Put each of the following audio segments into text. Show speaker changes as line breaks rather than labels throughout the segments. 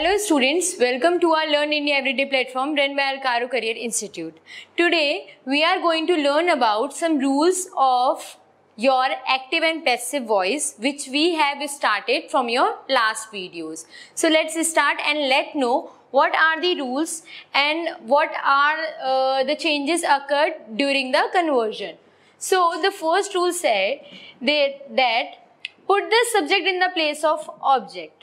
Hello students, welcome to our Learn India Everyday platform run by Alcaro Career Institute. Today we are going to learn about some rules of your active and passive voice which we have started from your last videos. So let's start and let know what are the rules and what are uh, the changes occurred during the conversion. So the first rule said that, that put the subject in the place of object.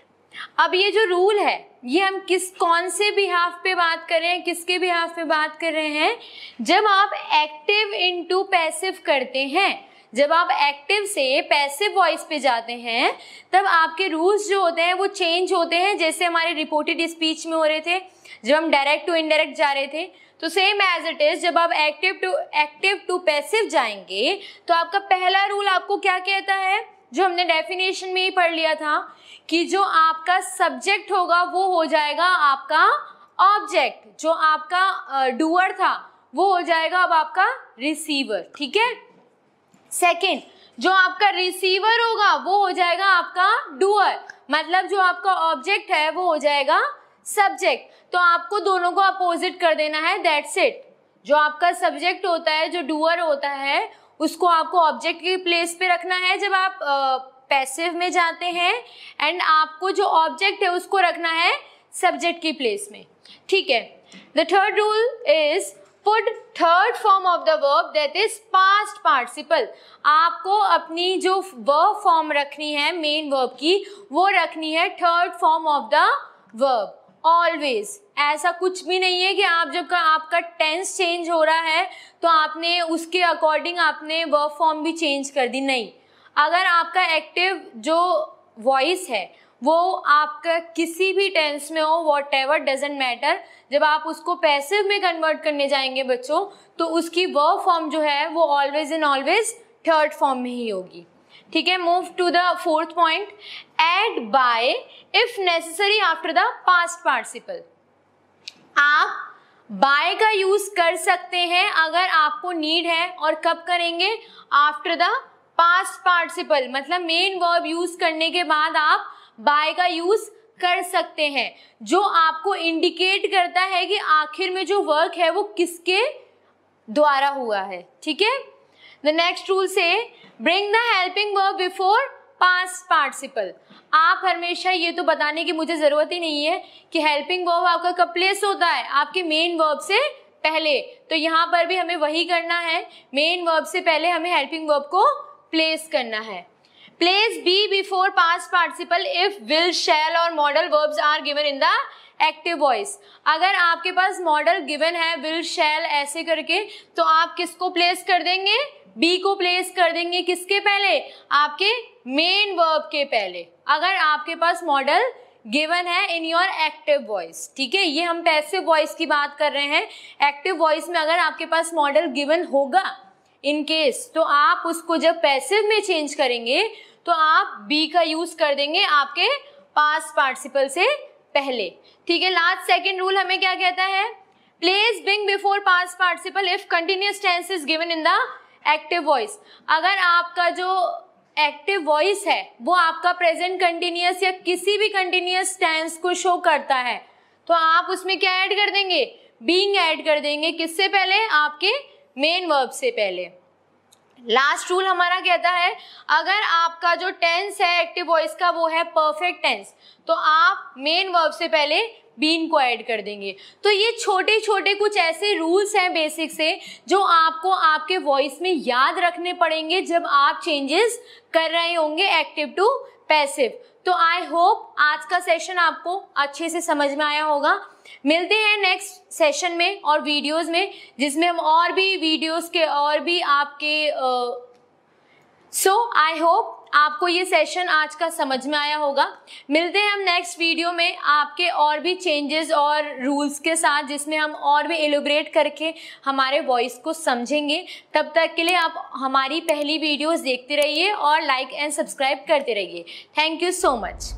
अब ये जो rule है, ये हम किस, कौन से behalf पे बात कर रहे हैं, किसके बिहाफ पे बात कर रहे हैं, जब आप एक्टिव इनटू पैसिव करते हैं, जब आप एक्टिव से पैसिव वॉइस पे जाते हैं, तब आपके रूल्स जो होते हैं, वो चेंज होते हैं, जैसे हमारे रिपोर्टेड स्पीच में हो रहे थे, जब हम डायरेक्ट टू इनडायरेक्ट जा रहे थे तो सेम एज इट इज़ जब आप active to active to passive जाएँगे तो आपका पहला रूल आपको क्या कहता है? जो हमने डेफिनेशन में ही पढ़ लिया था कि जो आपका सब्जेक्ट होगा, वो हो जाएगा आपका ऑब्जेक्ट जो आपका डूअर था, वो हो जाएगा अब आपका रिसीवर ठीक है? सेकंड जो आपका रिसीवर होगा, वो हो जाएगा आपका डूअर मतलब जो आपका ऑब्जेक्ट है, वो हो जाएगा सब्जेक्ट तो आपको दोनों को अपोजिट कर देना है दैट्स इट जो आपका सब्जेक्ट होता है, जो डूअर होता है उसको आपको ऑब्जेक्ट की प्लेस पे रखना है जब आप पैसिव में जाते हैं एंड आपको जो ऑब्जेक्ट है उसको रखना है सब्जेक्ट की प्लेस में। ठीक है? The third rule is put third form of the verb that is past participle आपको अपनी जो वर्ब फॉर्म रखनी है मेन वर्ब की, वो रखनी है third form of the verb always ऐसा कुछ भी नहीं है कि आप जब का आपका टेंस चेंज हो रहा है तो आपने उसके अकॉर्डिंग आपने वर्ब फॉर्म भी चेंज कर दी। नहीं। अगर आपका एक्टिव जो वॉइस है, वो आपका किसी भी टेंस में हो वॉट एवर डजेंट मैटर जब आप उसको पैसिव में कन्वर्ट करने जाएँगे बच्चों तो उसकी वर्ब फॉर्म जो है, वो always in always third form में ही होगी। ठीक है move to the fourth point add by if necessary after the past participle आप बाय का यूज़ कर सकते हैं अगर आपको नीड है और कब करेंगे? आफ्टर द पास्ट पार्टिसिपल मतलब मेन वर्ब यूज़ करने के बाद आप बाय का यूज़ कर सकते हैं। जो आपको इंडिकेट करता है कि आखिर में जो वर्क है वो किसके द्वारा हुआ है? ठीक है? द नेक्स्ट रूल से bring the helping verb before past participle आप हमेशा ये तो बताने की मुझे ज़रूरत ही नहीं है कि हेल्पिंग वर्ब आपका कब प्लेस होता है। आपके मेन वर्ब से पहले। तो यहाँ पर भी हमें वही करना है। मेन वर्ब से पहले हमें हेल्पिंग वर्ब को प्लेस करना है। Place be before past participle if will shall और modal verbs are given in the active voice अगर आपके पास मॉडल गिवन है विल शैल ऐसे करके तो आप किसको प्लेस कर देंगे? बी को प्लेस कर देंगे किसके पहले? आपके मेन वर्ब के पहले। अगर आपके पास मॉडल गिवन है इन योर एक्टिव वॉइस ठीक है? ये हम पैसिव वॉइस की बात कर रहे हैं। एक्टिव वॉइस में अगर आपके पास मॉडल गिवन होगा इन केस तो आप उसको जब पैसिव में चेंज करेंगे तो आप बी का यूज़ कर देंगे आपके पास पार्टिसिपल से पहले। ठीक है लास्ट सेकेंड रूल हमें क्या कहता है? Place being before past participle if continuous tense is given in the active voice. अगर आपका जो एक्टिव वॉइस है, वो आपका प्रेजेंट कंटिन्यूस या किसी भी कंटिन्यूस टेंस को शो करता है तो आप उसमें क्या ऐड कर देंगे? बींग ऐड कर देंगे किससे पहले? आपके मेन वर्ब से पहले। लास्ट रूल हमारा कहता है? अगर आपका जो टेंस है एक्टिव वॉइस का वो है परफेक्ट टेंस तो आप मेन वर्ब से पहले बीन को ऐड कर देंगे। तो ये छोटे छोटे कुछ ऐसे रूल्स हैं बेसिक से, जो आपको आपके वॉइस में याद रखने पड़ेंगे जब आप चेंजेस कर रहे होंगे एक्टिव टू पैसिव तो आई होप आज का सेशन आपको अच्छे से समझ में आया होगा। मिलते हैं नेक्स्ट सेशन में और वीडियोस में, जिसमें हम और भी वीडियोस के, और भी आपके सो आई होप आपको ये सेशन आज का समझ में आया होगा। मिलते हैं हम नेक्स्ट वीडियो में आपके और भी चेंजेस और रूल्स के साथ, जिसमें हम और भी एलोब्रेट करके हमारे वॉइस को समझेंगे। तब तक के लिए आप हमारी पहली वीडियोस देखते रहिए और लाइक एंड सब्सक्राइब करते रहिए। Thank you so much